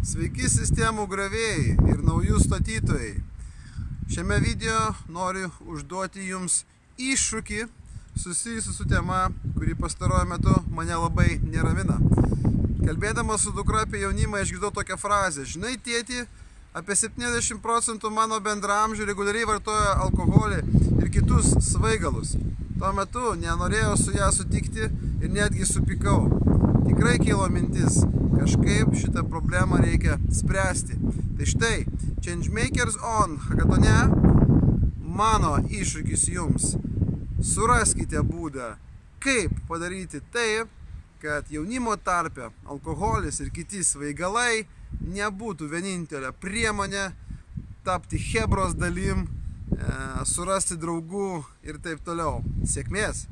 Sveiki sistemų gravėjai ir naujų statytojai. Šiame video noriu užduoti jums iššūkį susijusiu su tema, kuri pastaruoju metu mane labai neramina. Kalbėdamas su dukra apie jaunimą išgirdau tokią frazę. Žinai, tėti, apie 70 procentų mano bendramžių reguliariai vartoja alkoholį ir kitus svaigalus. Tuo metu nenorėjau su ją sutikti ir netgi supykau. Tikrai kilo mintis, kažkaip šitą problemą reikia spręsti. Tai štai, Changemakers On hackathone mano iššūkis jums. Suraskite būdą, kaip padaryti taip, kad jaunimo tarpe alkoholis ir kiti svaigalai nebūtų vienintelė priemonė tapti hebros dalim, e, surasti draugų ir taip toliau. Sėkmės!